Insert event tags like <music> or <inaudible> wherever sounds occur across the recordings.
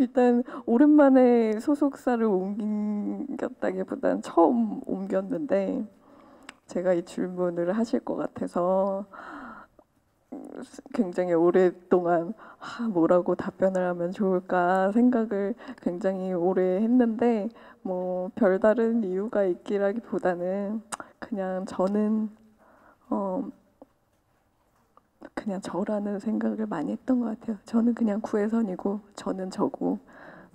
일단 오랜만에 소속사를 옮겼다기보단 처음 옮겼는데 제가 이 질문을 하실 것 같아서 굉장히 오랫동안 아, 뭐라고 답변을 하면 좋을까 생각을 굉장히 오래 했는데 뭐 별다른 이유가 있기라기보다는 그냥 저는 어 그냥 저라는 생각을 많이 했던 것 같아요. 저는 그냥 구혜선이고 저는 저고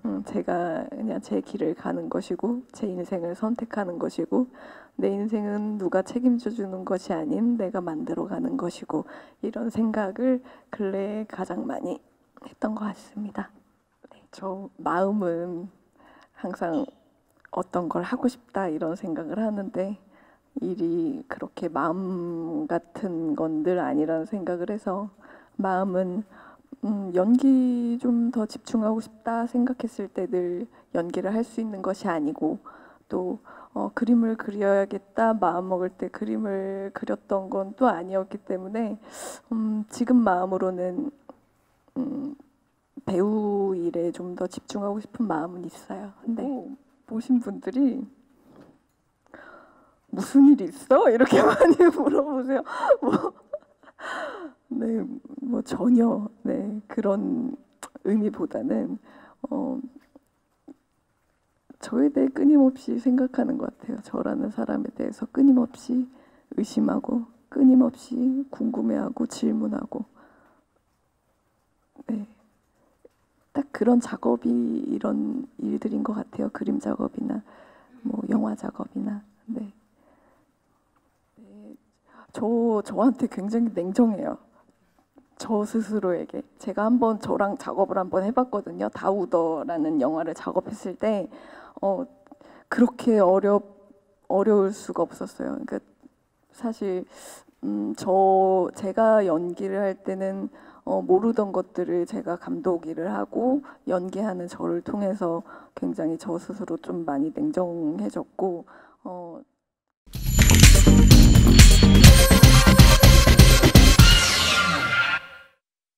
음, 제가 그냥 제 길을 가는 것이고 제 인생을 선택하는 것이고 내 인생은 누가 책임져 주는 것이 아닌 내가 만들어 가는 것이고 이런 생각을 근래에 가장 많이 했던 것 같습니다. 네, 저 마음은 항상 어떤 걸 하고 싶다 이런 생각을 하는데 일이 그렇게 마음 같은 건들 아니라는 생각을 해서 마음은 음, 연기 좀 더 집중하고 싶다 생각했을 때 늘 연기를 할 수 있는 것이 아니고 또 어, 그림을 그려야겠다 마음 먹을 때 그림을 그렸던 건 또 아니었기 때문에 음, 지금 마음으로는 음, 배우 일에 좀 더 집중하고 싶은 마음은 있어요. 근데 보신 분들이 무슨 일 있어? 이렇게 <laughs> 많이 물어보세요. 뭐, 네, 뭐 전혀 네 그런 의미보다는 어, 저에 대해 끊임없이 생각하는 것 같아요. 저라는 사람에 대해서 끊임없이 의심하고 끊임없이 궁금해하고 질문하고 네. 딱 그런 작업이 이런 일들인 것 같아요. 그림 작업이나 뭐 영화 작업이나 네. 네. 저 저한테 굉장히 냉정해요. 저 스스로에게 제가 한번 저랑 작업을 한번 해봤거든요. 다우더라는 영화를 작업했을 때 어, 그렇게 어려 어려울 수가 없었어요. 그러니까 사실 음, 저 제가 연기를 할 때는 어, 모르던 것들을 제가 감독 일을 하고 연기하는 저를 통해서 굉장히 저 스스로 좀 많이 냉정해졌고 어,